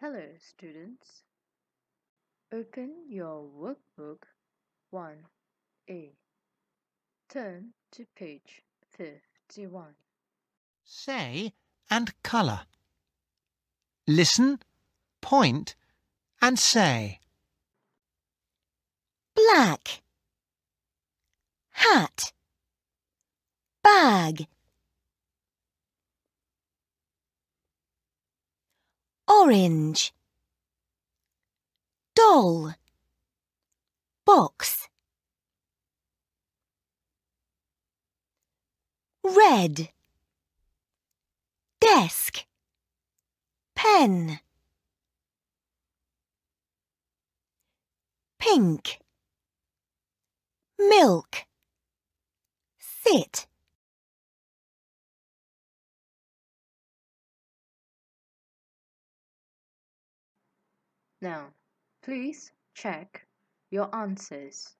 Hello, students. Open your workbook 1A. Turn to page 51. Say and colour. Listen, point and say. black hat bag orange. Doll. Box. Red. Desk. Pen. Pink. Milk. Sit Now, please check your answers.